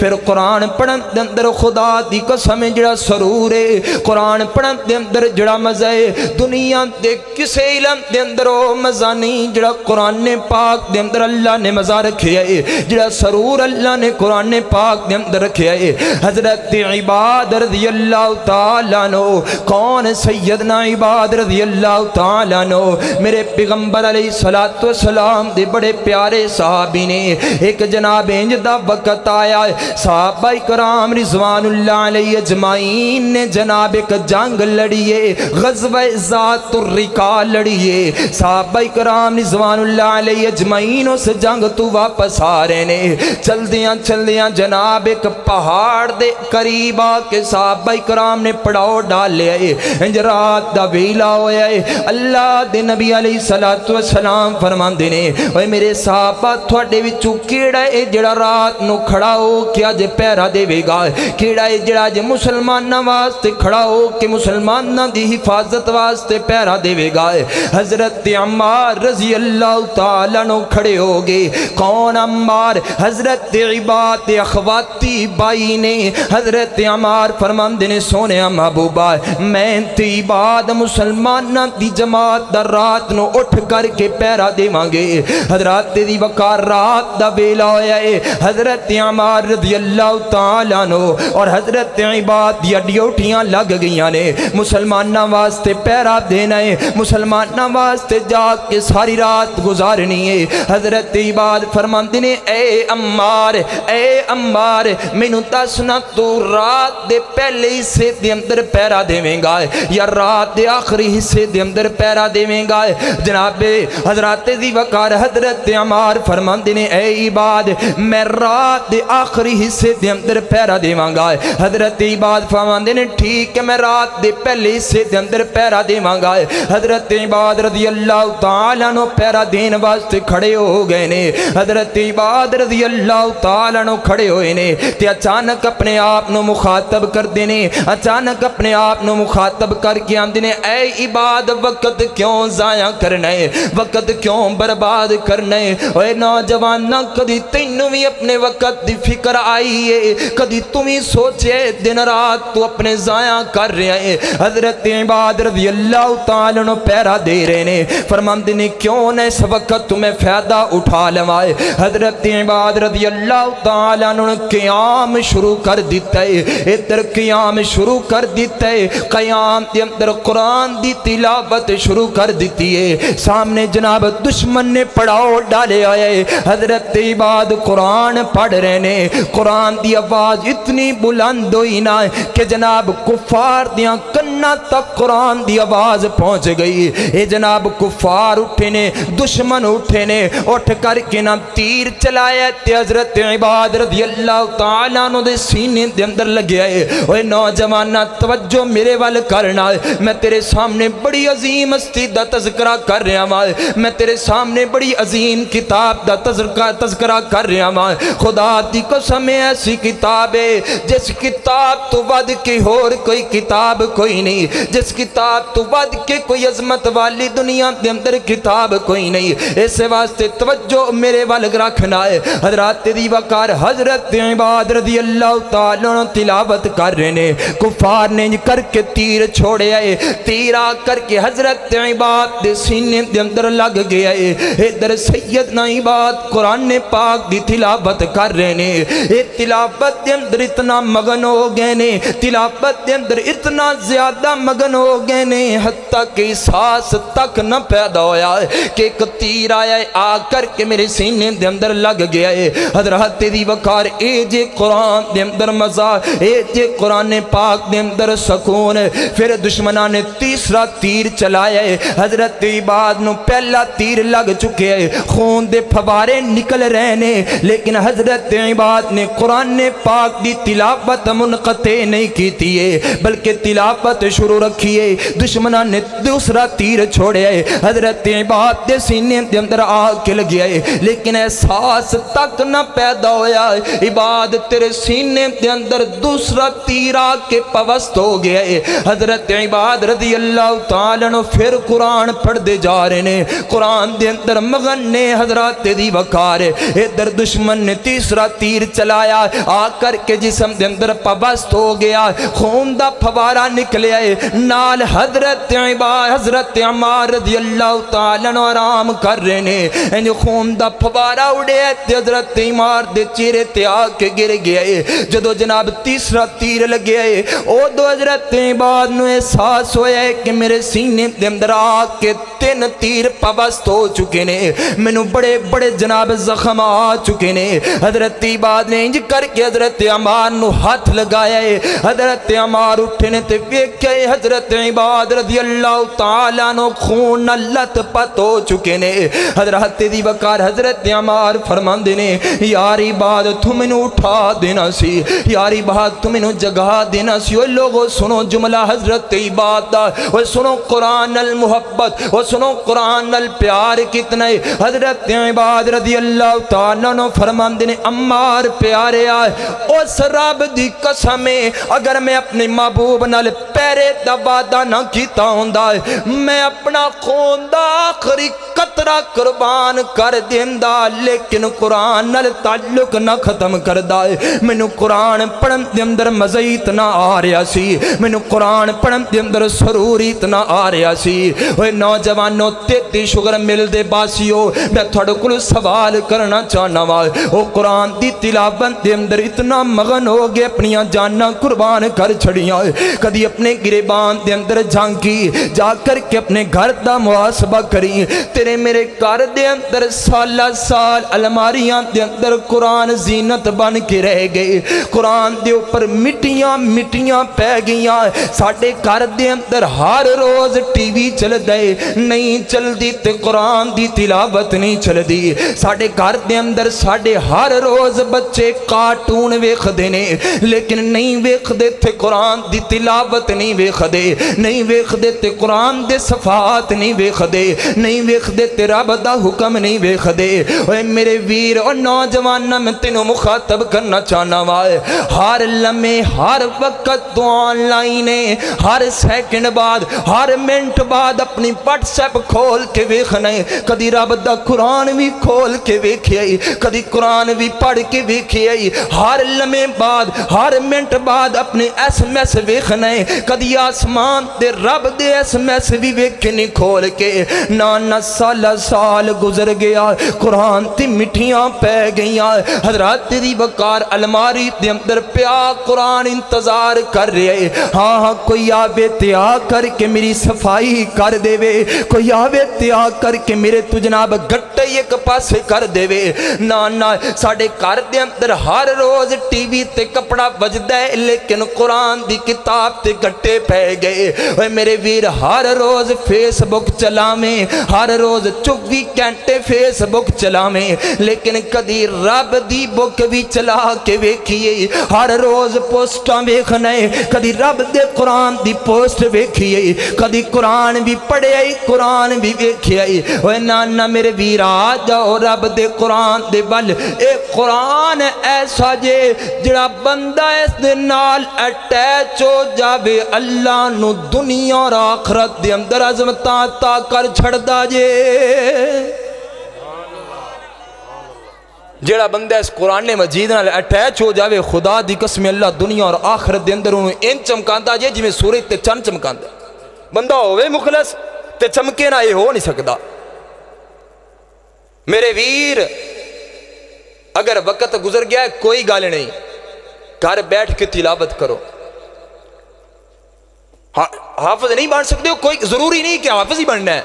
फिर कुरान पढ़न के अंदर खुदा की कसम जड़ा सरूर है कुरान पढ़न के अंदर जड़ा मज़ा है दुनिया के किसी इलम के अंदर मज़ा नहीं जड़ा कुरान पाक के अंदर अल्लाह ने मज़ा रखे है जड़ा सरूर अल्लाह ने कुरान पाक के अंदर रखे है हज़रत इबाद रज़ी अल्लाह तआला कौन सैयदना इबाद रज़ी अल्लाह तआला मेरे पैगंबर सलातो सलाम दे बड़े प्यारे साहबी ने एक जनाब इंज दा वक्त आया साहबाई कराम रिजवान ने जनाब एक जंग लड़िए गजब लड़िए। साहबाई कराम रिजवान अजमाइन उस जंग तू वापस आ रहे ने। चलदिया चलदिया जनाब एक पहाड़ दे करीब आके साहबाई कराम ने पड़ाओ डाल इंज रात का वेला है। अल्लाह दे नबी अलैहि सलातु सलाम फरमाते ने मेरे साहबा थोड़े विचों केड़ा है? जेड़ा रात नु खड़ा हो के अज पैरा देगा केड़ा है जड़ा जे मुसलमाना वास्ते खड़ा हो के की हिफाजत वास्ते पैरा देगा हज़रत अम्मार रज़ी अल्लाह तला खड़े हो गए। कौन अम्मार? हज़रत इबाद अखवाती बाई ने हज़रत अमार फरमाते ने, सोने महबूबा, मैं ते इबाद मुसलमाना की जमात दा रात न उठ करके पैरा देवांगे। हज़रत दी वकार रात का वेला होया है हज़रत अमार अमार रज़ी अल्लाह और हज़रत इबाद लग गई ने। वास्ते देना है वास्ते जाके सारी रात गुजारनी है। हज़रत इबाद फरमाते ने, ए ए मैनू दसना तू रात दे पहले हिस्से अंदर पैरा देवेंगा या रात दे आखिरी हिस्से दे अंदर पैरा देवेंगा जनाबे, हज़रत दी वकार हज़रत अमार फरमाते ने, ए इबाद, मैं रात आखिरी हिस्से दे अंदर पैरा देवगा हज़रत इबाद फरमाते ने, ठीक है, मैं रात दे पहले हिस्से दे अंदर पैरा देवांगा हज़रत इबाद रज़ी अल्लाह तआला नो पैरा देन वास्ते खड़े हो गए ने। हज़रत इबाद रज़ी अल्लाह तआला नो खड़े होए ने अचानक अपने आप नु मुखातब करते ने। अचानक अपने आप नु मुखातब करके आंदे ने ए इबाद, वक्त क्यों जाया करना है? वक्त क्यों बर्बाद करना है? नौजवाना कदी तेनू भी अपने वक्त की फ़िक्र आई है। कभी तुम ही सोचे, दिन रात तू अपने जाया कर रहा है। हज़रत इबाद रज़ी अल्लाह तआला पैरा दे रहे ने। फरमाते ने, क्यों न इस वक्त तुम्हें फ़ायदा उठा लवाए हज़रत इबाद रज़ी अल्लाह तआला क्याम शुरू कर दिता है। इधर क्याम शुरू कर दिता है। क्याम के अंदर कुरान की तिलावत शुरू कर दी है। सामने जनाब दुश्मन ने पड़ाव डाले आए हज़रत इबाद कुरान पढ़ रहे ने। कुरान की आवाज़ इतनी बुलंद हुई ना कि जनाब कुफार दिया कन्ना तक कुरान की आवाज़ पहुँच गई। ये जनाब कुफार उठे ने, दुश्मन उठे ने, उठ करके ना तीर चलाया ते हज़रत इबाद रज़ी अल्लाह नु दे सीने दे अंदर लगे है। नौजवाना, तवज्जो मेरे वाल करना मैं तेरे सामने बड़ी अजीम हस्ती दा तज़करा कर रहा वा। मैं तेरे सामने बड़ी अजीम किताब दा तज़करा तज़करा कर रहा वा। खुदा दी कसम ऐसी किताब। है जिस किताब तो वध के होर कोई किताब कोई नहीं। जिस किताब तो वध के कोई अजमत वाली दुनिया के अंदर किताब कोई नहीं। इस वास्ते तवज्जो मेरे वाल रखना है। हज़रत दी वकार हज़रत इबाद रज़ी अल्लाह तआला तिलावत कर रहे ने। कुफार ने करके तीर छोड़े आए। तीर आ करके हज़रत इबाद दे सीने दे अंदर लग गया है। इधर सैयद ना इबाद कुरान पाक दी तिलावत कर रहे ने। तिलावत दे अंदर इतना मगन हो गए ने तिलावत दे अंदर इतना ज़्यादा मगन हो गए ने हत्ता कि सांस तक न पैदा होया, कि एक तीर आया आ करके मेरे सीने दे अंदर लग गया है। हज़रत दी वकार ए जे कुरान दे अंदर मज़ा ए जे कुरान पाक दे अंदर सुकून फिर दुश्मना ने तीसरा तीर चलाया है। हज़रत इबाद नु पहला तीर लग चुके है। खून दे फवारे निकल रहे ने, लेकिन हज़रत इबाद ने कुरान पाक दी तिलावत मुनकते नहीं की बल्कि तिलावत शुरू रखी है। दुश्मना ने दूसरा तीर छोड़े है। हज़रत इबाद दे सीने दे अंदर आके लगे है। लेकिन एहसास तक न पैदा होया इबाद तेरे सीने दे अंदर दूसरा तीर आके पवस्त हो गया है। हज़रत इबाद रज़ी अल्लाह तआला फिर कुरान पढ़ते जा रहे ने। कुरान दे अंदर मगन ने हज़रत दी वकार इधर दुश्मन ने तीसरा तीर चलाया, आकर के जिसम दे अंदर पवस्त हो गया। खून दा फवारा निकलिया नाल हज़रत हज़रत अमार अल्लाह तआला आराम कर रहे ने। इंज खून दा फवारा उड़िया हज़रत इमार दे चेहरे ते आके गिर गया है। जदों जनाब तीसरा तीर लगे है, उदो हज़रत इबाद नु एहसास होया कि मेरे सीने दे अंदर आके तीन तीर पबस्त हो चुके ने। मैनू बड़े बड़े जनाब जख्म आ चुके ने। हज़रत इबाद ने इंज करके हज़रत अमार हाथ लगाया है हज़रत अमार उठे ने ते वेख्या हज़रत इबाद रज़ी अल्लाह तआला नु खून लत पत हो चुके ने। हज़रत दी वकार हज़रत अमार फरमांदे ने, यार इबाद तू मैनू उठा देना सी, यार इबाद तू मैनू जगा देना सी। ओए लोगो, सुनो जुमला हज़रत इबाद दा, ओए सुनो कुरान अल मोहब्बत ओ सुनो कुरान अल प्यार कितना। है हज़रत इबाद रज़ी अल्लाह तआला नु फरमांदे अम्मार प्यारे उस रब दी कसम, अगर मैं अपने महबूब नाल पैरे का वादा ना किया होंदा मैं अपना खून का कतरा कुर्बान कर देंदा लेकिन कुरान नाल ताल्लुक ना खत्म करदा मैनू कुरान पढ़न के अंदर मज़ा ही आ रहा सी। मैनू कुरान पढ़न के अंदर सरूर ही इतना आ रहा सी। ओए नौजवानों, तेती शुगर मिलते बासियो, मैं थोड़े को सवाल करना चाहना वा। वो कुरान की तिलावत के अंदर इतना मगन हो गए अपन जाना कुर्बान कर छड़िया। कदी अपने गिरेबान के अंदर झांकी, जा करके अपने घर का मुआसबा करी। तेरे मेरे घर के अंदर साल साल अलमारियाँ के अंदर कुरान जीनत बन के रह गए। कुरान के उपर मिट्टिया मिट्टिया पै गई साढ़े घर के अंदर हर रोज टीवी चलता है नहीं चलती तो कुरान की तिलावत नहीं चलती साढ़े घर के अंदर, साढ़े हर रोज बच्चे कार्टून वेखते ने, लेकिन नहीं वेखते थे कुरान की तिलावत, नहीं वेखते नहीं वेखते ते कुरान के सफात, नहीं वेखते नहीं वेखते ते रब का हुक्म, नहीं वेखते मेरे वीर और नौजवान, मैं तेनों मुखातब करना चाहना वा। हर लम्हे, हर वक्त तो ऑनलाइन है हर सेकंड बाद, हर मिनट बाद अपनी व्हाट्सएप खोल के वेखना। है कदी रब का कुरान भी खोल के वेखिया कभी कुरान भी पढ़ के वेखिया हर लम्हे बाद, हर मिनट बाद अपने एस एम एस वेखना है कदी आसमान दे रब दे एस एम एस भी वेखे नहीं खोल के। ना ना साल साल गुजर गया, कुरान ती मिठियाँ पै गई हजरात दी बकार अलमारी दे अंदर प्या कुरान इंतज़ार कर रहे हाँ हाँ कोई आवे त्या करके मेरी सफ़ाई कर देवे। कोई आवे त्या करके मेरे तू जनाब गट्टे एक पासे कर देवे। ना ना साढ़े घर दे अंदर हर रोज टीवी ते कपड़ा बजदा लेकिन कुरान दी किताब ते गट्टे पै गए। मेरे वीर, हर रोज फेसबुक चलावे, हर रोज चौबी घंटे फेसबुक चलावे। लेकिन कदी रब दी बुक भी चला के वेखिए, हर रोज पोस्टा वेखना कदी रब दे कुरान दी पोस्ट वेखिए, कदी कुरान भी पढ़िया कुरान भी वेखिया ओए नाना मेरे वीर, आ जाओ रब दे कुरान दे बल, ए कुरान ऐसा जे, जड़ा बंदा इस अटैच हो जाए अल्लाह नु दुनिया और आखरत अंदर अजमता ता कर छड़दा जे। जेड़ा बंदा इस कुरान मजीद नाल अटैच हो जावे, खुदा दी कसम अल्लाह दुनिया और आखरत अंदर उन्होंने इन चमकांदा जे, जिवें सूरज ते चंद चमकांदा। बंदा होवे मुखलस, ते चमके ना ये हो नहीं सकता मेरे वीर अगर वक्त गुजर गया है कोई गल नहीं। घर बैठ के तिलावत करो। हा, हाफज नहीं बन सकते हो कोई ज़रूरी नहीं कि हाफज ही बनना है।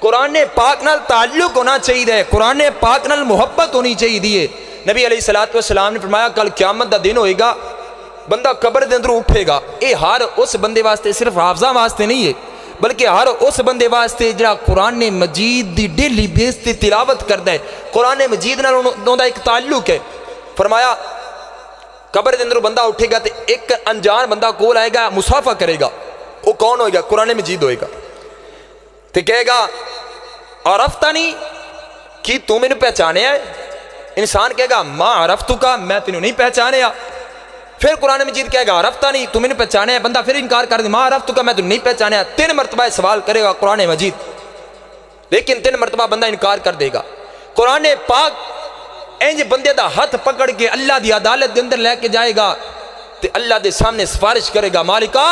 कुरान पाक नाल ताल्लुक होना चाहिए कुरान पाक नाल मुहब्बत होनी चाहिए। नबी अली सलात सलाम ने फरमाया कल क्यामत का दिन होएगा बंदा कबर के अंदर उठेगा। ये हर उस बंदे वास्ते सिर्फ़ हाफजा वास्ते नहीं है। बल्कि हर उस बंदे वास्ते जरा कुरान मजीद की डेली बेस से तिलावत करता है। कुरान मजीद नाल एक ताल्लुक है। फरमाया, कबर के अंदर बंदा उठेगा तो एक अनजान बंदा कोल आएगा, मुसाफा करेगा। वो कौन होएगा? कुरान मजीद होएगा। तो कहेगा और नहीं कि तू मैंने पहचाने है? इंसान कहेगा, माँ अरफ्तू का मैं तेन नहीं पहचाने फिर कुरान मजीद कहेगा, रफ्ता नहीं तू मैंने पहचाने बंदा फिर इनकार कर दे, माँ, रफ्त का मैं तुम नहीं पहचाने तीन मरतबा सवाल करेगा कुरान मजीद। लेकिन तीन मरतबा बंदा इनकार कर देगा। कुरान पाक इंज बंदे का हथ पकड़ के अल्लाह की अदालत के अंदर लैके जाएगा तो अल्लाह के सामने सिफारिश करेगा, मालिका,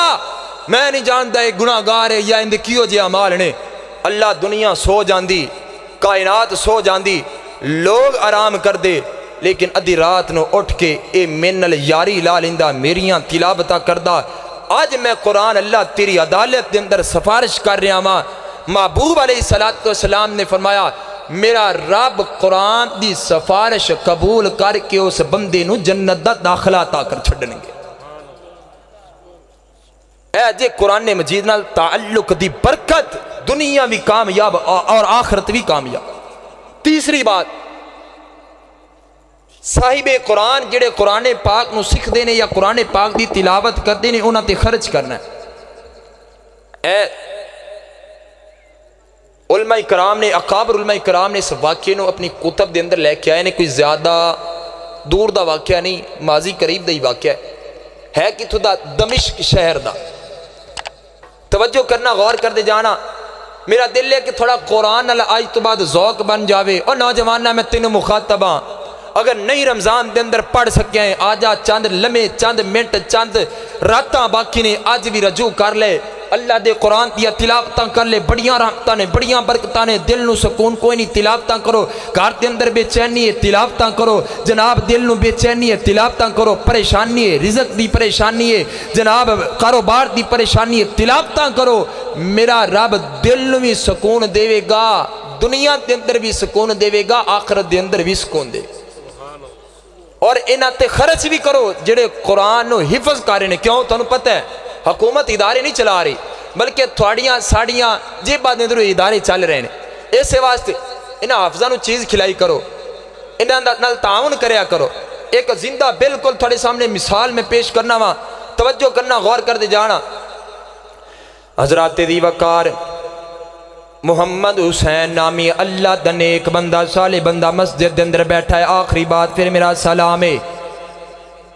मैं नहीं जानता ये गुनागार है या इंदे कियो जे अमाल ने। अल्लाह दुनिया सो जाती कायनात सो जाती लोग आराम कर दे लेकिन अद्धी रात न उठ के ये मेरे यारी ला लेंदा, मेरिया तिलावत करदा। अज मैं कुरान अल्लाह तेरी अदालत के अंदर सिफारिश कर रहा वहाँ महबूब अली सलाम ने फरमाया, मेरा रब कुरान की सिफारिश कबूल करके उस बंदे जन्नत का दाखला ता कर छड़नगे जे कुरान मजीद नाल ताल्लुक दी बरकत दुनिया भी कामयाब और आखरत भी कामयाब। तीसरी बात साहिब कुरान जेडे कुरान पाक न सीखते हैं या कुरान पाक की तिलावत करते हैं उन्होंने खर्च करना है। उलमा कराम ने अकाबर उलमा कराम ने इस वाक्य को अपनी कुतब के अंदर लैके आए ने कोई ज़्यादा दूर का वाक्य नहीं माजी करीब का ही वाक्य है, है कितों का दमिश्क शहर का तवज्जो करना गौर करते जाना मेरा दिल है कि थोड़ा कुरान अल अज तो बाद जौक बन जाए और नौजवाना मैं तेन मुखातबा अगर नहीं रमज़ान के अंदर पढ़ सके, आजा चंद लमे चंद, मिनट चंद, रात बाकी ने अज भी रजू कर ले। अल्लाह के कुरान दिया तिलावत कर ले बड़िया रहमत ने बड़िया बरकत ने, दिल में सुकून कोई नहीं, तिलावत करो। घर के अंदर बेचैनी है, तिलावत करो। जनाब दिल में बेचैनी है, तिलावत करो। परेशानी है, रिजक की परेशानी है, जनाब कारोबार की परेशानी है, तिलावत करो। मेरा रब दिल भी सुकून देगा दुनिया के अंदर भी सुकून देगा आखरत के अंदर भी सुकून दे और इन्होंने खर्च भी करो जेडे कुरान हिफज कर रहे हैं क्यों? तुम पता है, हुकूमत इदारे नहीं चला रही, बल्कि थोड़िया साड़ियाँ जेबा अंदर इदारे चल रहे हैं इस वास्ते इन्होंने हाफजा चीज़ खिलाई करो, इन्हों ताउन कराया करो। एक ज़िंदा बिल्कुल थोड़े सामने मिसाल में पेश करना वा, तवज्जो करना, गौर करते जाना हजरात दी वकार मुहम्मद हुसैन नामी अल्लाह दा नेक बंदा, साले बंदा मस्जिद के अंदर बैठा है, आखिरी बात फिर मेरा सलाम है।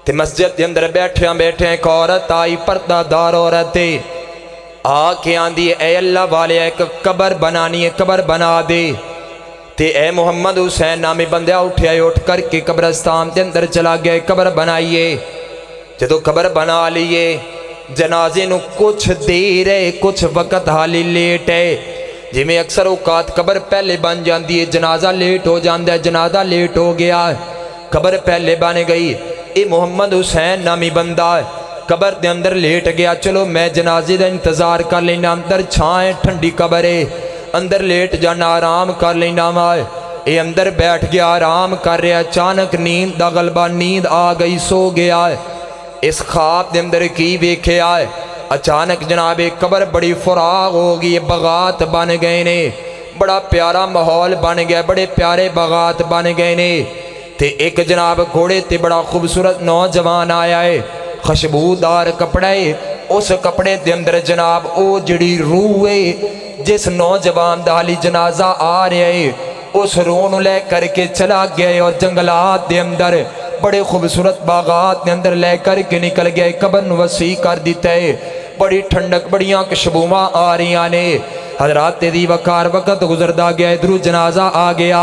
ते मस्जिद के अंदर बैठे बैठे एक औरत आई, पर्दादार औरत आके आंदी ए अल्लाह वाले, एक कबर बनानी है, कबर बना दे। ते ए मुहम्मद हुसैन नामी बंदा उठे उठ करके कब्रस्तान के अंदर चला गया कबर बनाइए। जो कबर बना लीए जनाजे कुछ देर है, कुछ वक्त हाली लेट है। जिमें अक्सर औकात कबर पहले बन जाती है, जनाजा लेट हो जाता है, जनाजा लेट हो गया कबर पहले बन गई। ये मुहम्मद हुसैन नामी बंदा है। कबर के अंदर लेट गया। चलो मैं जनाजे का इंतज़ार कर लेना। अंदर छाए ठंडी कबर है। अंदर लेट जाना, आराम कर लेना वा ये अंदर बैठ गया, आराम कर रहा अचानक नींद का गलबा, नींद आ गई, सो गया इस खाब के अंदर की वेख्या है? अचानक जनाब कबर बड़ी फुराग गई बगात बन गए ने। बड़ा प्यारा माहौल बन गया, बड़े प्यारे बगात बन गए ने। ते एक जनाब घोड़े ते बड़ा खूबसूरत नौजवान आया है, खुशबूदार कपड़ा है। उस कपड़े के अंदर जनाब, ओ जड़ी रूह है, जिस नौजवान दाली जनाजा आ रहा है, उस रूह लै करके चला गया और जंगलात के अंदर बड़े खूबसूरत बागात के अंदर ले करके निकल गया कबन वसी कर दिता। है बड़ी ठंडक बड़िया खुशबूव आ रही ने। हजरात दी वकार वक्त गुजरता गया, इधरू जनाजा आ गया।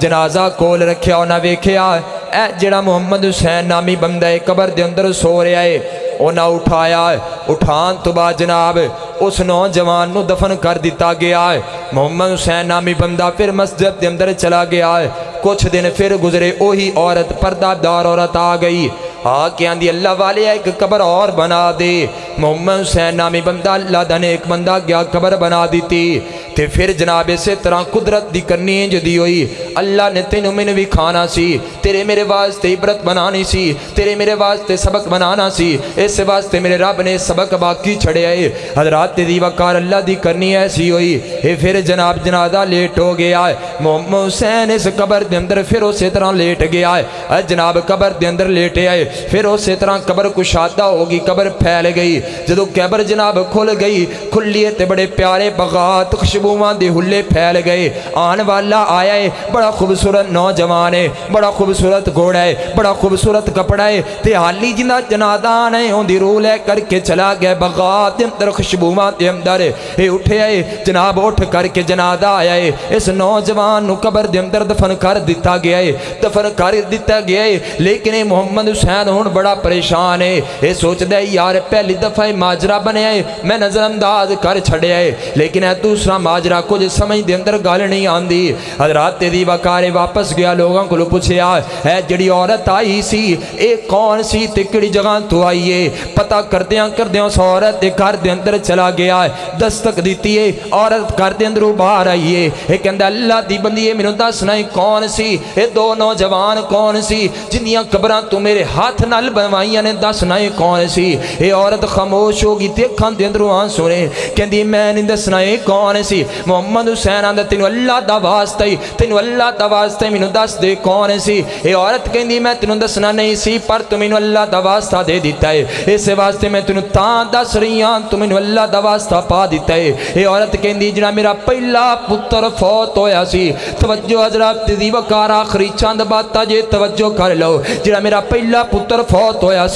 जनाजा कोल रखे उन्हें वेख्या ए जड़ा मुहम्मद हुसैन नामी बंदा है, कबर के अंदर सो रहा है। उन्हें उठाया उठान तो बाद जनाब, उस नौजवान को दफन कर दिता गया है। मुहम्मद हुसैन नामी बंदा फिर मस्जिद के अंदर चला गया है। कुछ दिन फिर गुजरे वही औरत पर्दादार औरत आ गई। आके आंदी अल्लाह वाले एक कबर और बना दे। मोहम्मद हुसैन नामी बंदा, अल्लाह ने एक बंदा गया कबर बना दी ਤੇ ਫਿਰ ਜਨਾਬ ਇਸੇ ਤਰ੍ਹਾਂ ਕੁਦਰਤ ਦੀ ਕਰਨੀ ਇੰਜ ਦੀ ਹੋਈ ਅੱਲਾ ਨੇ ਤੈਨੂੰ ਮੈਨੂੰ ਵੀ ਖਾਣਾ ਸੀ ਤੇਰੇ ਮੇਰੇ ਵਾਸਤੇ ਇਬਰਤ ਬਣਾਣੀ ਸੀ ਤੇਰੇ ਮੇਰੇ ਵਾਸਤੇ ਸਬਕ ਬਣਾਣਾ ਸੀ ਇਸ ਵਾਸਤੇ ਮੇਰੇ ਰੱਬ ਨੇ ਸਬਕ ਬਾਕੀ ਛੜਿਆ ਏ ਹਜ਼ਰਤ ਦੀ ਵਕਾਰ ਅੱਲਾ ਦੀ ਕਰਨੀ ਐਸੀ ਹੋਈ ਇਹ ਫਿਰ ਜਨਾਬ ਜਨਾਜ਼ਾ ਲੇਟ ਹੋ ਗਿਆ ਮੁਹੰਮਦ ਹੁਸੈਨ ਇਸ ਕਬਰ ਦੇ ਅੰਦਰ ਫਿਰ ਉਸੇ ਤਰ੍ਹਾਂ ਲੇਟ ਗਿਆ ਹੈ ਜਨਾਬ ਕਬਰ ਦੇ ਅੰਦਰ ਲੇਟੇ ਆਏ ਫਿਰ ਉਸੇ ਤਰ੍ਹਾਂ ਕਬਰ ਕੁਸ਼ਾਦਾ ਹੋ ਗਈ ਕਬਰ ਫੈਲ ਗਈ ਜਦੋਂ ਕਬਰ ਜਨਾਬ ਖੁੱਲ ਗਈ ਖੁੱਲੀ ਤੇ ਬੜੇ ਪਿਆਰੇ ਬਗਾਤ ਖੁਸ਼ਬੂ महबूबा के हुले फैल गए। आन वाला आया है, बड़ा खूबसूरत नौजवान है, बड़ा खूबसूरत घोड़ा है, बड़ा खूबसूरत कपड़ा है, ते हाली ज़िंदा जनादान है उनकी रूह लै करके चला गया बगात अंदर, खुशबूवा के अंदर। ये उठे आए, जनाब उठ करके जनादा आया है, इस नौजवान कबर के अंदर दफन कर दिता गया है, दफन कर दिता गया है, लेकिन ये मुहम्मद हुसैन हूँ बड़ा परेशान है ये सोचता है, यार, पहली दफ़ा माजरा बनया है, मैं नजरअंदाज कर छड़िया है, लेकिन दूसरा माजरा कुछ समझ के अंदर गल नहीं आती हजरात दी वकारे वापस गया, लोगों को पूछया है जी औरत आई सी ये कौन सी ते कि जगह तो आई है पता करद्या करद्या उस औरत के घर के अंदर चला गया दस्तक दी है औरत घर के अंदरों बाहर आई है ये कहता अल्लाह की बंदी है मैनू दसना कौन सी? ये दो नौजवान कौन सी? जिंदियाँ कबर तू मेरे हाथ नाल बनवाइया ने, दस दसना कौन सी? ये औरत, खामोश होगी ते अखा के अंदरों आ सुने। कहती मैं नहीं दसना कौन सी? सी मुहम्मद हुसैन आंदा तेन अल्लाह का वास्ता तेन अल्लाह का वास्ता मैनू दस दे कौन सी ये औरत कहती मैं तेन दसना नहीं सी पर तू मैनू अल्लाह का वास्ता दे दिता है इस वास्ते मैं तेन ता दस रही हाँ तू मैनू अल्लाह का वास्ता पा दिता है ये औरत कहती जरा मेरा पहला पुत्र फौत होया तवज्जो हज़रत दी वकार आखिरी चंद बात जे तवज्जो कर लो जरा मेरा पहला पुत्र फौत होया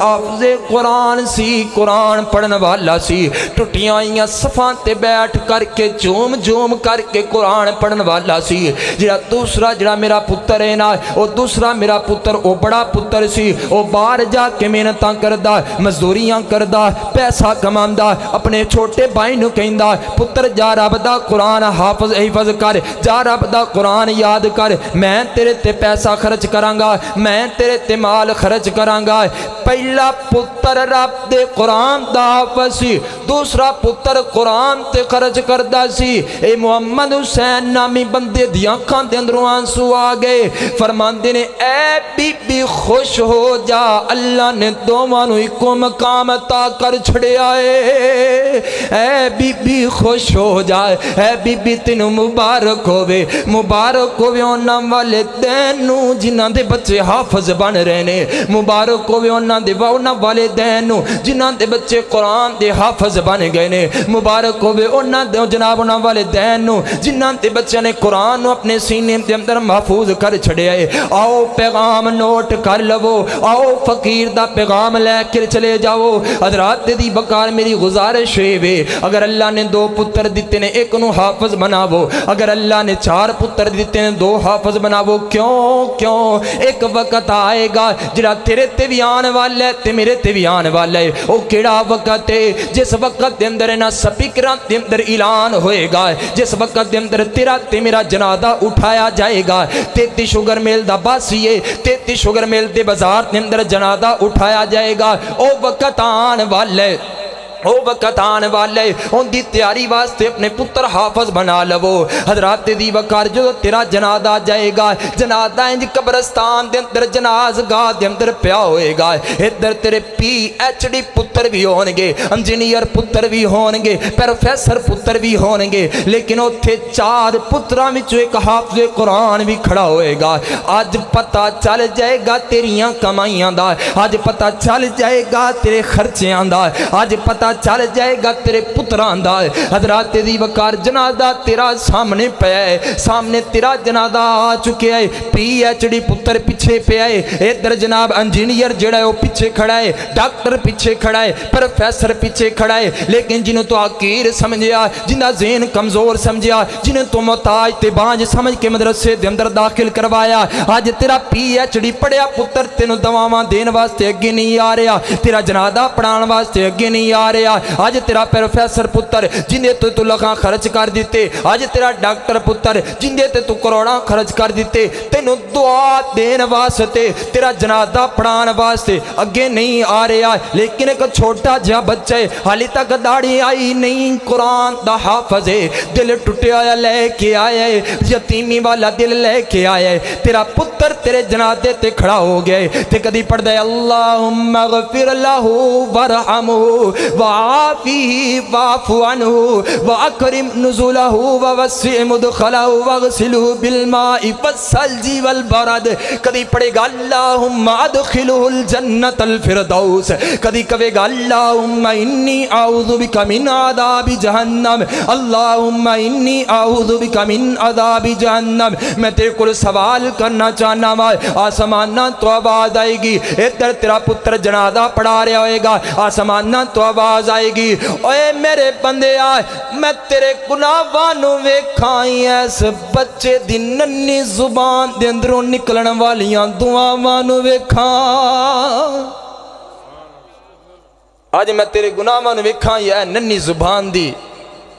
हाफजे कुरान सी कुरान पढ़न वाला सी टुटियाँ आईया सफ़ा ते बैठ करके झूम झूम करके कुरान पढ़न वाला सी। जरा दूसरा जरा मेरा पुत्र है ना, वो दूसरा मेरा पुत्र, वो बड़ा पुत्र सी। वो जाके मेहनत करदा, मजदूरियाँ करदा, पैसा कमांदा, अपने छोटे भाई नु कहंदा, पुत्र, जा रब दा कुरान हाफज, हिफज कर, जा रब दा कुरान याद कर। मैं तेरे ते पैसा खर्च करांगा, मैं तेरे ते माल खर्च करांगा। पहला पुत्र रब दे कुरान दा हाफज सी, दूसरा पुत्र कुरान ते खर्च करदा सी ए मोहम्मद हुसैन नामी बंदे दी अखां दे अंदरों आँसू आ गए फरमांदे ने ए बीबी खुश हो जा अल्लाह ने दोवां इको मकाम अता कर छड़िया ए बीबी खुश हो जाए ए बीबी तेन मुबारक होवे मुबारक होवे उन्होंने वाले दैन जिन्हों के बच्चे हाफज बन रहे ने मुबारक होवे उन्होंने उन्होंने वाले दैन जिन्हों के बच्चे कुरान के हाफज बन गए ने मुबारक होवे उन्होंने जनाब उन्होंने वाले दैन जिन्हों के बच्चे ने कुरान अपने सीने के अंदर महफूज कर छड़िया है आओ पैगाम नोट कर लवो, आओ फकीर का पैगाम लैके चले जाओ। हजरात दी बकार मेरी गुजारिश वे, अगर अल्लाह ने दो पुत्र दिते ने, एक हाफज बनावो। अगर अल्लाह ने चार पुत्र दिते ने, दो हाफज बनावो। क्यों क्यों? एक वक्त आएगा जरा तेरे ते भी आने वाला ते मेरे ते भी आने वाला है वो केड़ा वक्त है जिस वक्त के अंदर ना स्पीकर के अंदर ऐलान होएगा। जिस वक्त के अंदर तेरा ते मेरा जनादा उठाया जाएगा, तेती शुगर मेल दा बासी है तेती शुगर मेल के बाज़ार के अंदर जनादा उठाया जाएगा। ओ वक्त आने वाला ओ वक्त आने वाले, उनकी तैयारी वास्ते अपने पुत्र हाफज बना लवो। हजरात दी वकार जो तेरा जनादा जाएगा, जनादा इंज कब्रस्तान दे अंदर जनाज गाह अंदर पिया होएगा। इधर तेरे पी एच डी पुत्र भी होणगे इंजीनियर पुत्र भी होणगे प्रोफैसर पुत्र भी होणगे लेकिन उत्थे चार पुत्रां विचों एक हाफज कुरान भी खड़ा होएगा। अज पता चल जाएगा तेरिया कमाइया का अज पता चल जाएगा तेरे खर्चियाँ का अज पता चल जाएगा तेरे पुत्रां दा। हजरात दी वकार जनादा तेरा सामने पिया है सामने तेरा जनादा आ चुके है पी एच डी पुत्र पिछे पिया है इधर जनाब इंजीनियर जड़ा है पिछे खड़ा है। डॉक्टर पिछे खड़ा है। प्रोफैसर पिछे खड़ा है। लेकिन जिन्हें तो आकीर समझिया जिन्हें जेन कमज़ोर समझिया जिन्हें तो मोहताज ते बांझ समझ के मदरसे दे अंदर दाखिल करवाया। अज तेरा पी एच डी पढ़िया पुत्र तेन दवावां देने वास्ते अगे नहीं आ रहा। तेरा जनादा पढ़ाने वास्ते अगे नहीं आ रहा अज तेरा प्रोफैसर पुत्र, जिन्हें तो तू लखा खर्च कर दिते अज तेरा डॉक्टर पुत्र, जिन्हें ते तू करोड़ा खर्च कर दिते, तेन दुआ देन वास्ते, तेरा जनादा पढ़ाने वास्ते अगे नहीं आ रहा। लेकिन एक छोटा जहा बच्चा है, हाली तक दाड़ी आई नहीं, कुरान दा हाफज है। दिल टुटिया लेके आया है, यतीमी वाला दिल लेके आया है। तेरा पुत्र तेरे जनादे ते खड़ा हो गया है। ते कदी पढ़दा है, अल्लाहुम्मा गफिर लहू वरहमहू वाफी फिरदौस कदी कहेगा मैं तेरे को सवाल करना चाहना वा आसमाना तो आवाज़ आएगी इधर तेरा पुत्र जनादा पढ़ा रहा होएगा आसमाना तो आवाज़ आएगी ओए मेरे बंदे आ मैं तेरे गुनाहां वेखा इस बच्चे दी नन्नी जुबान दे अंदरों निकलन वालियां दुआवां वेखा अज मैं तेरे गुनाहां वेखा यह नन्नी जुबान दी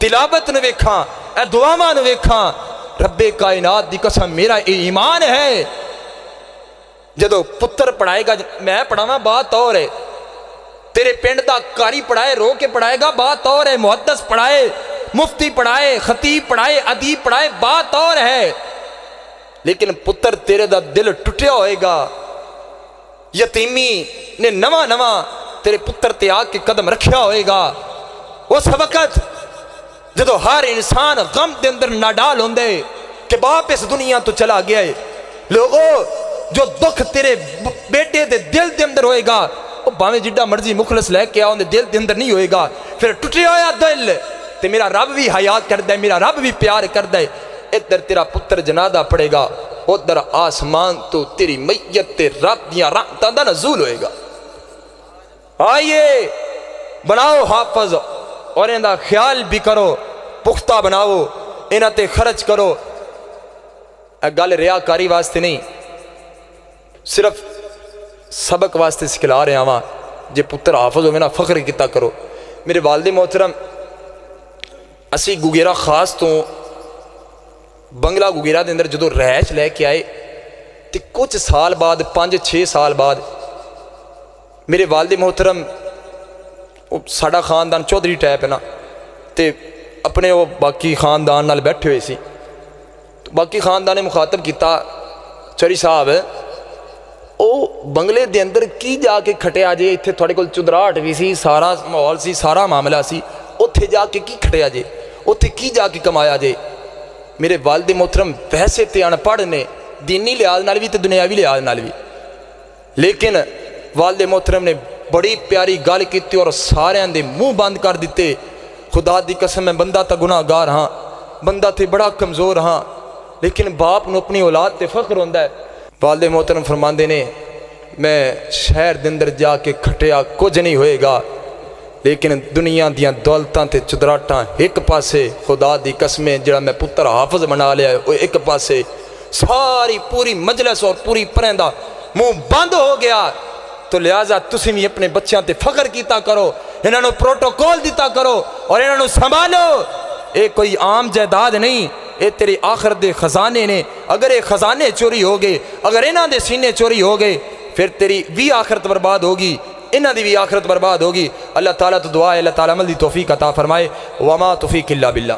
तिलावत न वेखा ए दुआवां वेखा रब्बे कायनात दी कसम मेरा ये ईमान है ਜਦੋਂ ਪੁੱਤਰ ਪੜਾਏਗਾ ਮੈਂ ਪੜਾਵਾਂ ਬਾਤ और है तेरे पिंड का कारी पढ़ाए, रो के पढ़ाएगा, बात और है मुहदस पढ़ाए, मुफ्ती पढ़ाए, खतीब पढ़ाए, अदीब पढ़ाए, बात और है। लेकिन पुत्र तेरे का दिल टुटिया होएगा। यतीमी ने नवा नवा तेरे पुत्र ते आके कदम रखिया होएगा। उस वक्त जो हर इंसान गम के अंदर नाडाल होंगे कि बाप इस दुनिया तो चला गया है, लोगो, जो दुख तेरे बेटे के दिल के अंदर होएगा वो भावे जिड्डा मर्ज़ी मुखलस लैके आओ दिल के अंदर नहीं होएगा फिर टुटे होया दिल तो मेरा रब भी हयात करता है मेरा रब भी प्यार करता है इधर तेरा पुत्र जनादा पड़ेगा उधर आसमान तो तेरी मैयत ते रब दिया राहत का नजूल होएगा आइए बनाओ हाफज और इनका ख्याल भी करो पुख्ता बनाओ इन्हों खर्च करो गल रियाकारी वास्ते नहीं सिर्फ़ सबक वास्ते सिखला रहा वहाँ जे पुत्र हाफज हो ना, फख्र किया करो। मेरे वालदे मोहतरम, असी गुगेरा खास तो बंगला गुगेरा के अंदर जो रहश लैके आए तो कुछ साल बाद छे साल बाद, मेरे वालदे मोहतरम साड़ा खानदान चौधरी टाइप है ना तो अपने वो बाकी खानदान बैठे हुए सी। तो बाकी खानदान ने मुखातब किया चरी साहब ਉਹ ਬੰਗਲੇ ਦੇ ਅੰਦਰ ਕੀ ਜਾ ਕੇ ਖਟਿਆ ਜੇ ਇੱਥੇ ਤੁਹਾਡੇ ਕੋਲ ਚੁਦਰਾਟ ਵੀ ਸੀ ਸਾਰਾ ਮਾਹੌਲ ਸੀ ਸਾਰਾ ਮਾਮਲਾ ਸੀ ਉੱਥੇ ਜਾ ਕੇ ਕੀ ਖਟਿਆ ਜੇ ਉੱਥੇ ਕੀ ਜਾ ਕੇ ਕਮਾਇਆ ਜੇ ਮੇਰੇ ਵਾਲਦੇ ਮੁਹਤਰਮ ਵੈਸੇ ਤੇ ਅਨਪੜ੍ਹ ਨੇ दीनी लिहाज नाल भी तो दुनियावी लिहाज नाल भी लेकिन वालदे मोहतरम ने बड़ी प्यारी गल की और सारे दे मूँह बंद कर दिते खुदा की कसम मैं बंदा तो गुनाहगार हाँ बंदा तो बड़ा कमज़ोर हाँ लेकिन बाप न अपनी औलाद ते फख्र होंदा है वालदे मोहतरम फरमाते ने, मैं शहर के अंदर जाके खटिया कुछ नहीं होएगा, लेकिन दुनिया दियाँ दौलतां ते चुदराटां एक पासे, खुदा की कसमें जरा मैं पुत्र हाफज बना लिया वो एक पासे, सारी पूरी मजलस और पूरी परें मुँह बंद हो गया। तो लिहाजा तुम भी अपने बच्चों ते फख्र किया करो, इन्हों प्रोटोकॉल दिता करो और इन्हों संभालो। ये कोई आम जायदाद नहीं ये तेरे आखिर दे खजाने ने। अगर ये खजाने चोरी हो गए, अगर इन्हों के सीने चोरी हो गए, फिर तेरी भी आखिरत बर्बाद होगी, इन्हों की भी आखिरत बर्बाद होगी। अल्लाह ताला तो दुआ है, अल्लाह ताला मल की तोफ़ी अता फरमाए, वमा तोफ़ी किला बिल्ला